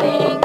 Daddy.